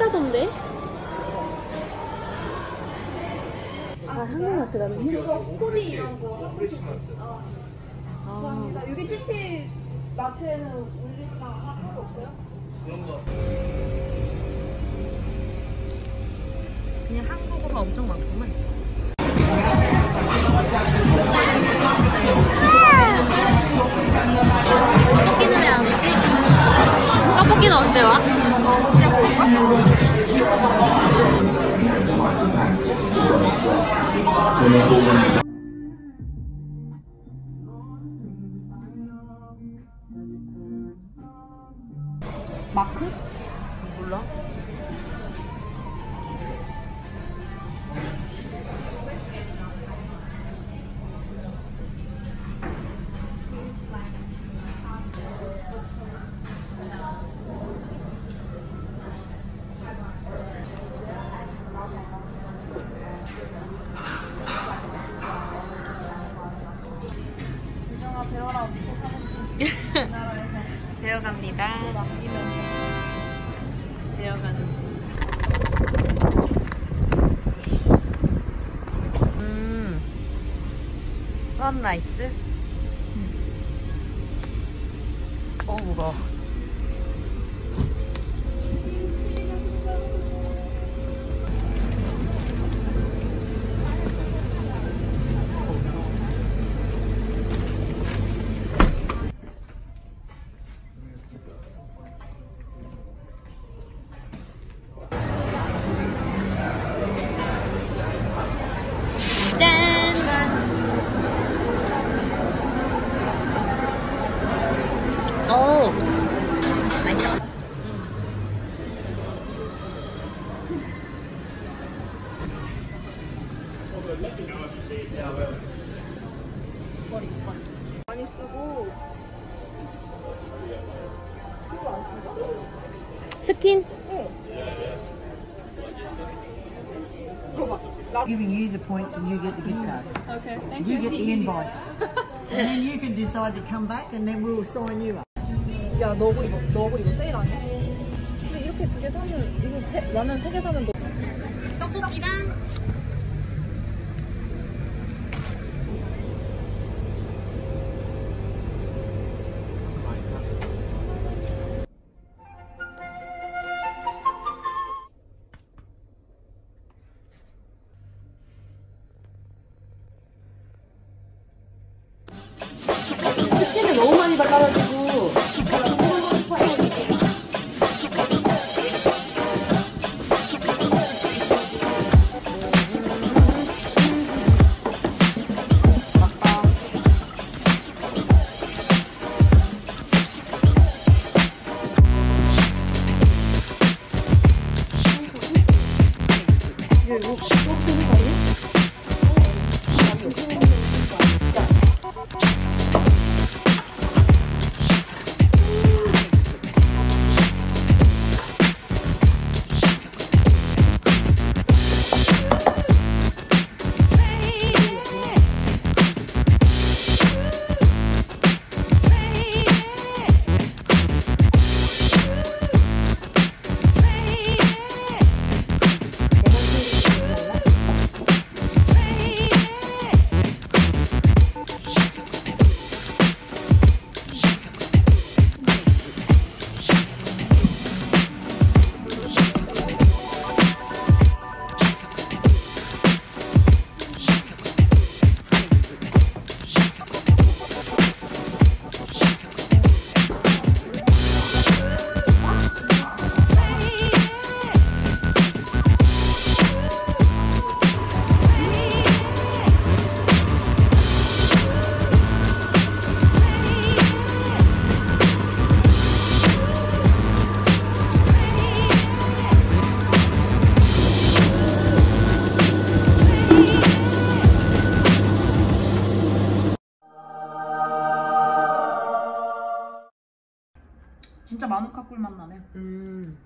공짜던데? 아, 한국마트 가면 이거 코디 이런 거. 아, 아, 감사합니다. 여기 시티 마트에는 울리스랑 하나도 없어요? 그냥 한국어가 엄청 많구만. 떡볶이는 왜 안 오지? 떡볶이는 언제 와? 마크? 몰라. 배워라 어떻게 사는지 우리나라에서 배워갑니다. 맡기면서 배워가는 중. 음, 선라이스? 어, 무거워. 많이 쓰고 이거 안 쓴다? 스킨? 나 giving you the points and you get the gift cards. 오케이 땡큐 You get the invites. and then you can decide to come back and then we'll sign you up. 야 너구 이거 너구 이거 세일 안 해? 근데 이렇게 두 개 사면 이거 세, 라면 세 개 사면 너 떡볶이랑 Sacala. 진짜 마누카 꿀맛 나네 음.